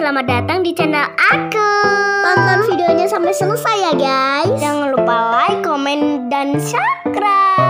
selamat datang di channel aku. Tonton videonya sampai selesai ya guys. Jangan lupa like, comment, dan subscribe.